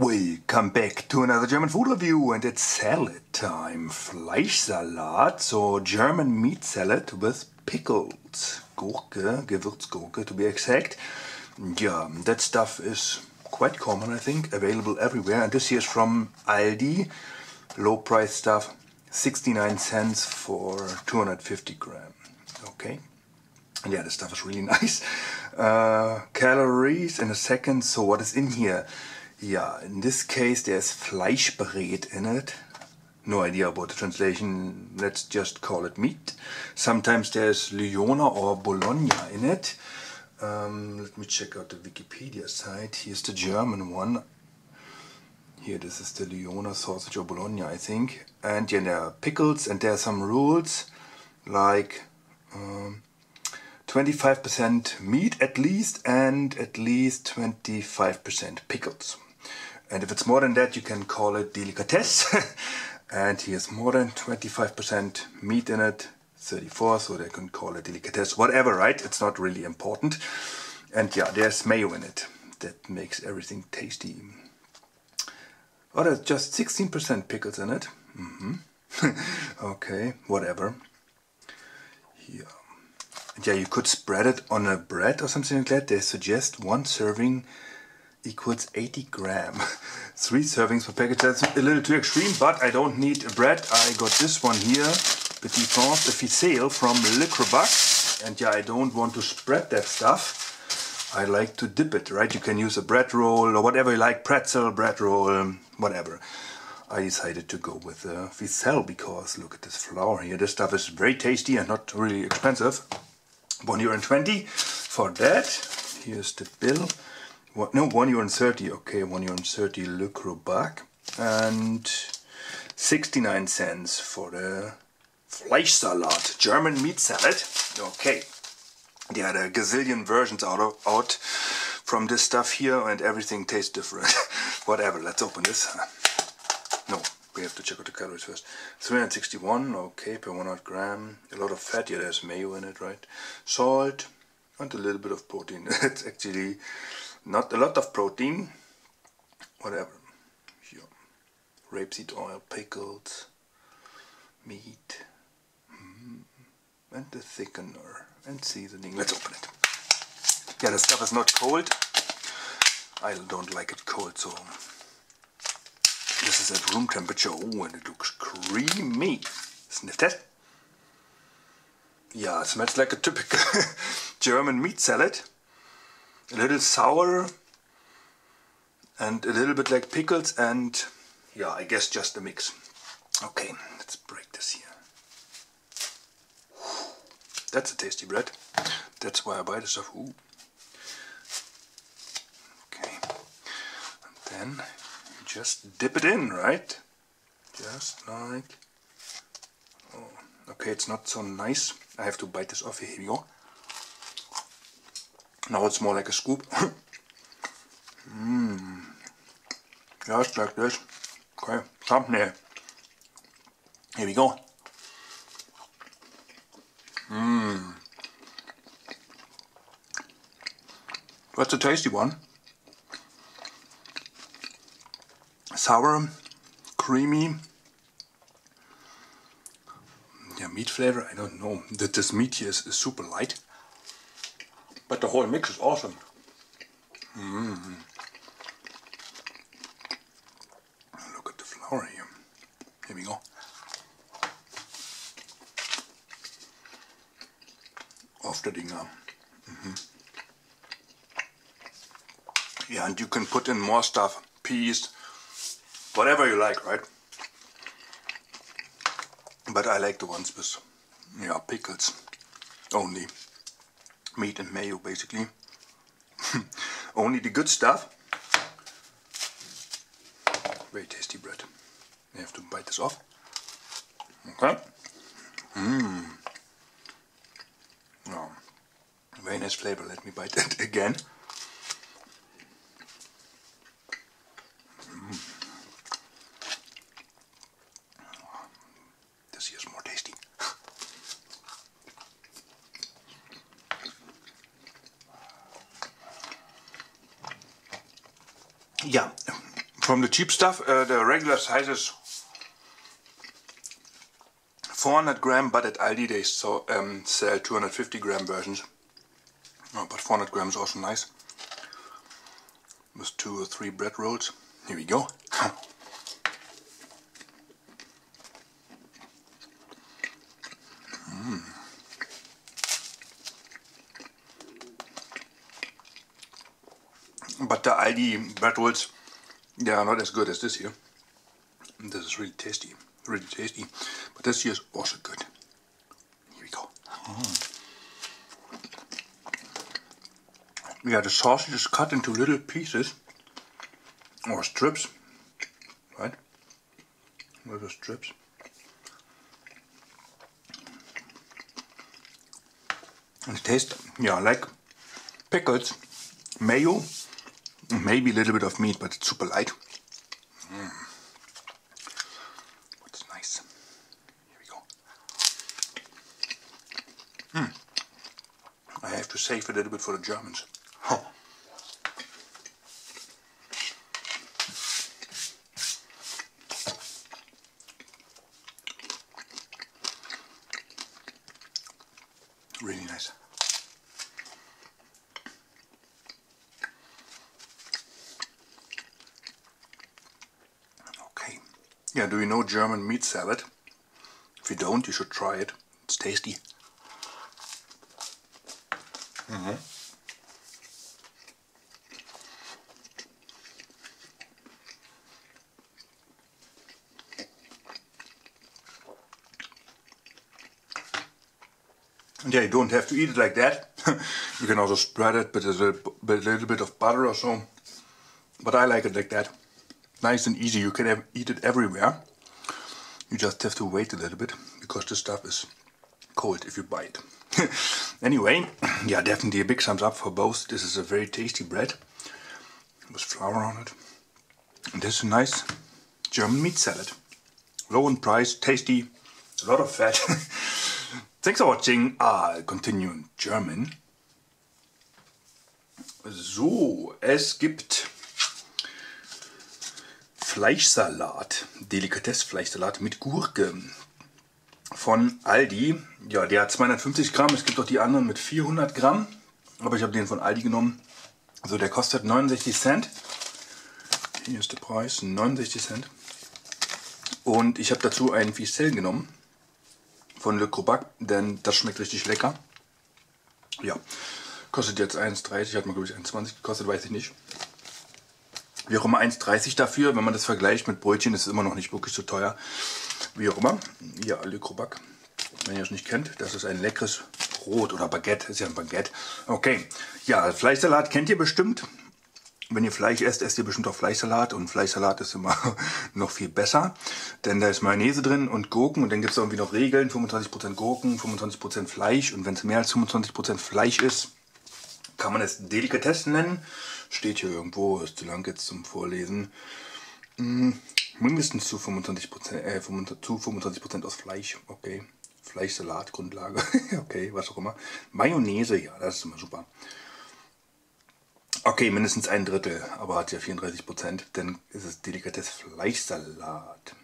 Welcome back to another German food review and it's salad time. Fleischsalat, so German meat salad with pickles. Gurke, Gewürzgurke to be exact. Yeah, that stuff is quite common I think, available everywhere. And this here is from Aldi, low price stuff, 69 cents for 250 gram. Okay, and yeah, this stuff is really nice. Uh, calories in a second, so what is in here? Yeah, in this case there's Fleischbrät in it. No idea about the translation, let's just call it meat. Sometimes there's Lyoner or Bologna in it. Um, let me check out the Wikipedia site. Here's the German one. Here, this is the Lyoner sausage or Bologna, I think. And yeah, there are pickles and there are some rules like 25% um, meat at least and at least 25% pickles. And if it's more than that, you can call it delicatesse. and here's more than 25% meat in it, 34, so they can call it delicatesse, whatever, right? It's not really important. And yeah, there's mayo in it. That makes everything tasty. Oh, there's just 16% pickles in it. Mm -hmm. okay, whatever. Yeah. Yeah, you could spread it on a bread or something like that. They suggest one serving equals 80 gram. Three servings per package, that's a little too extreme, but I don't need a bread. I got this one here, Petit France de from Crobag. And yeah, I don't want to spread that stuff. I like to dip it, right? You can use a bread roll or whatever you like, pretzel, bread roll, whatever. I decided to go with uh, the Ficelle because look at this flour here. This stuff is very tasty and not really expensive. One euro and 20 for that. Here's the bill. What, no, 1 euro and 30, okay, 1 euro and 30 Le Crobag. And 69 cents for the Fleischsalat, German meat salad. Okay, yeah, there are gazillion versions out, of, out from this stuff here and everything tastes different. Whatever, let's open this. No, we have to check out the calories first. 361, okay, per 100 gram. A lot of fat, yeah, there's mayo in it, right? Salt and a little bit of protein. it's actually not a lot of protein, whatever. Here. Rapeseed oil, pickles, meat, mm, and the thickener and seasoning. Let's open it. Yeah, the stuff is not cold. I don't like it cold, so this is at room temperature. Oh, and it looks creamy. Sniff that. Yeah, it smells like a typical German meat salad a little sour and a little bit like pickles and yeah, I guess just a mix. Okay, let's break this here. That's a tasty bread. That's why I buy this stuff. Ooh. Okay, and then you just dip it in, right? Just like. Oh, okay, it's not so nice. I have to bite this off. Here here we go. Now it's more like a scoop. Mmm. Just like this. Okay, thumbnail. Here Here we go. Mmm. That's a tasty one. Sour, creamy. Yeah, meat flavor, I don't know. That this meat here is, is super light. But the whole mix is awesome. Mm. Look at the flour here. Here we go. Ofterdinger. Mm -hmm. Yeah, and you can put in more stuff, peas, whatever you like, right? But I like the ones with, yeah, pickles only meat and mayo basically. Only the good stuff. Very tasty bread. You have to bite this off. Okay. Mmm. Oh, very nice flavor. Let me bite it again. ja, from the cheap stuff, uh, the regular size is 400 gram, but at Aldi they so, um, sell 250 gram versions. Oh, but 400 grams also nice. With two or three bread rolls. Here we go. mm. But the Aldi bread rolls, are not as good as this here. This is really tasty, really tasty. But this here is also good. Here we go. Mm. Yeah, the sausage is cut into little pieces or strips, right? Little strips. And it tastes, yeah, like pickles, mayo, maybe a little bit of meat, but it's super light. Mm. What's nice. Here we go. Mm. I have to save a little bit for the Germans. Really nice. Okay. Yeah, do you know German meat salad? If you don't, you should try it. It's tasty. Mm -hmm. yeah, you don't have to eat it like that. you can also spread it with a with a little bit of butter or so. But I like it like that. Nice and easy. You can eat it everywhere. You just have to wait a little bit because the stuff is cold if you buy it. anyway, yeah, definitely a big thumbs up for both. This is a very tasty bread with flour on it. And this is a nice German meat salad. Low in price, tasty, a lot of fat. Thanks for watching. I'll continue in German. So, es gibt Fleischsalat, Delikatessfleischsalat mit Gurke von Aldi. Ja, der hat 250 Gramm. Es gibt auch die anderen mit 400 Gramm. Aber ich habe den von Aldi genommen. Also der kostet 69 Cent. Hier ist der Preis, 69 Cent. Und ich habe dazu einen Ficelle genommen von Le Crobac, denn das schmeckt richtig lecker. Ja, kostet jetzt 1,30, hat man glaube ich 1,20 gekostet, weiß ich nicht. Wie auch immer 1,30 dafür, wenn man das vergleicht mit Brötchen, ist es immer noch nicht wirklich so teuer. Wie auch immer, ja, Le Crobac, wenn ihr es nicht kennt, das ist ein leckeres Brot oder Baguette, ist ja ein Baguette. Okay, ja, Fleischsalat kennt ihr bestimmt. Wenn ihr Fleisch esst, esst ihr bestimmt auch Fleischsalat. Und Fleischsalat ist immer noch viel besser, denn da ist Mayonnaise drin und Gurken. Und dann gibt es irgendwie noch Regeln, 25% Gurken, 25% Fleisch. Und wenn es mehr als 25% Fleisch ist, kann man es Delikatessen nennen. Steht hier irgendwo, ist zu lang jetzt zum Vorlesen. Hm, mindestens zu 25%, äh, zu 25% aus Fleisch, okay. Fleischsalat, Grundlage, okay, was auch immer. Mayonnaise, ja, das ist immer super. Okay, mindestens ein Drittel, aber hat ja 34 Prozent. Dann ist es Delikatess Fleischsalat.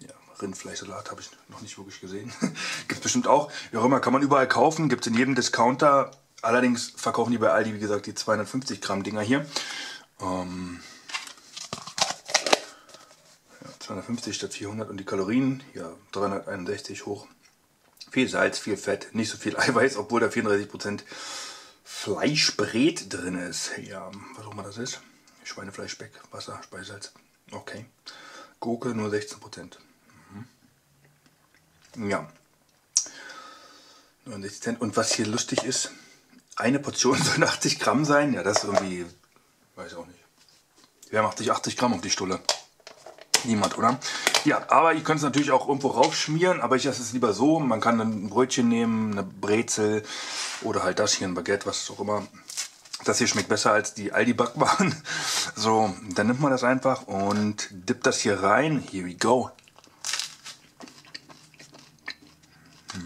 Ja, Rindfleischsalat habe ich noch nicht wirklich gesehen. gibt es bestimmt auch. Wie auch immer, kann man überall kaufen. Gibt es in jedem Discounter. Allerdings verkaufen die bei Aldi, wie gesagt, die 250 Gramm Dinger hier. Ähm, ja, 250 statt 400 und die Kalorien, ja, 361 hoch. Viel Salz, viel Fett, nicht so viel Eiweiß, obwohl da 34 Prozent Fleischbrät drin ist. Ja, was auch immer das ist. Schweinefleischspeck, Wasser, Speisalz. Okay. Gurke nur 16%. Mhm. Ja. 69 Cent. Und was hier lustig ist, eine Portion soll 80 Gramm sein. Ja, das ist irgendwie, weiß ich auch nicht. Wer macht sich 80 Gramm auf die Stulle? Niemand, oder? Ja, aber ihr könnt es natürlich auch irgendwo raufschmieren, aber ich esse es lieber so. Man kann ein Brötchen nehmen, eine Brezel oder halt das hier, ein Baguette, was auch immer. Das hier schmeckt besser als die Aldi-Backwaren. So, dann nimmt man das einfach und dippt das hier rein. Here we go.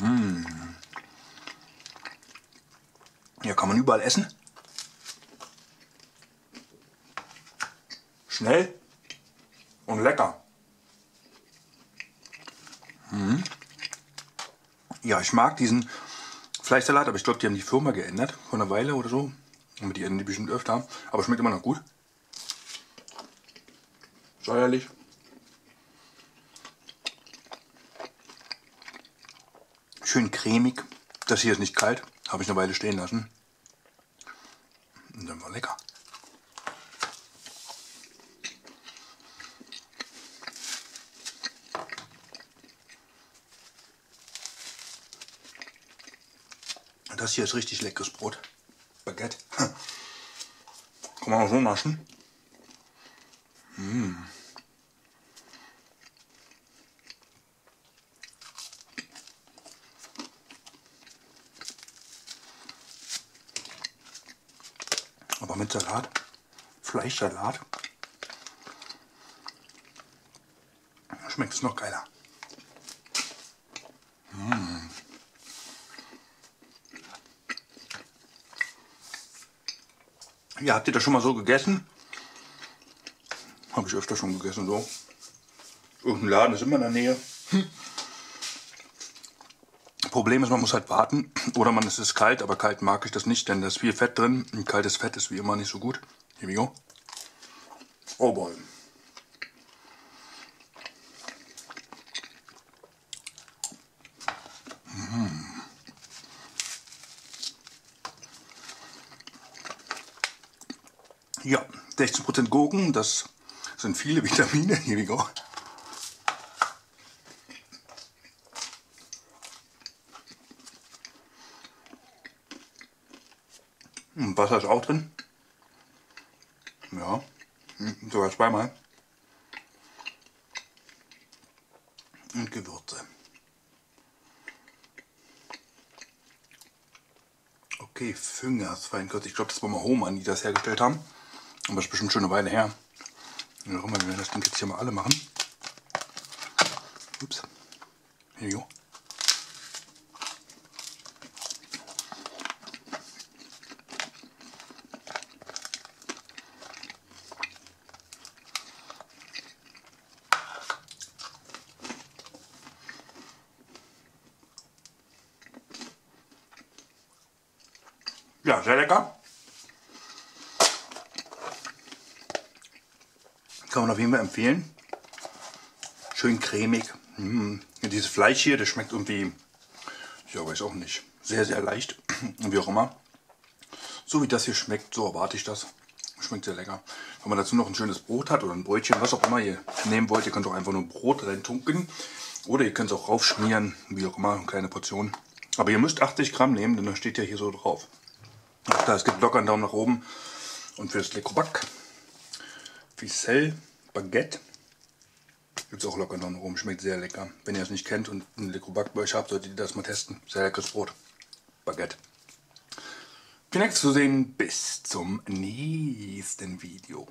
Mmh. Ja, kann man überall essen. Schnell, und lecker. Mhm. Ja, ich mag diesen Fleischsalat, aber ich glaube, die haben die Firma geändert vor einer Weile oder so. Und die ändern die bestimmt öfter. Aber schmeckt immer noch gut. Säuerlich. Schön cremig. Das hier ist nicht kalt. Habe ich eine Weile stehen lassen. Und dann war lecker. Das hier ist richtig leckeres Brot. Baguette. Kann man auch so naschen. Mmh. Aber mit Salat, Fleischsalat, schmeckt es noch geiler. Mmh. Ja, habt ihr das schon mal so gegessen? Habe ich öfter schon gegessen so. Irgendein Laden ist immer in der Nähe. Problem ist, man muss halt warten. Oder man es ist kalt, aber kalt mag ich das nicht, denn da ist viel Fett drin. Und kaltes Fett ist wie immer nicht so gut. Here we go. Oh boy. Ja, 16% Gurken, das sind viele Vitamine. Here we go. Hm, Wasser ist auch drin. Ja, sogar zweimal. Und Gewürze. Okay, Füngers 42. Ich glaube, das war mal Hohmann, die das hergestellt haben. Aber das ist bestimmt schon eine Weile her. Wir werden das Ding jetzt hier mal alle machen. Ups. Hier, jo. Ja, sehr lecker. Kann man auf jeden Fall empfehlen. Schön cremig. Mmh. Dieses Fleisch hier, das schmeckt irgendwie, ja weiß auch nicht, sehr, sehr leicht. Wie auch immer. So wie das hier schmeckt, so erwarte ich das. Schmeckt sehr lecker. Wenn man dazu noch ein schönes Brot hat oder ein Brötchen, was auch immer ihr nehmen wollt, ihr könnt auch einfach nur Brot reintunken. Oder ihr könnt es auch raufschmieren, wie auch immer, eine kleine Portion. Aber ihr müsst 80 Gramm nehmen, denn das steht ja hier so drauf. Auch da, es gibt locker einen Daumen nach oben. Und für das Le Crobac Ficelle Baguette gibt es auch locker noch rum. Schmeckt sehr lecker. Wenn ihr es nicht kennt und ein Le Crobac bei euch habt, solltet ihr das mal testen. Sehr leckeres Brot. Baguette. Vielen Dank fürs Zusehen. Bis zum nächsten Video.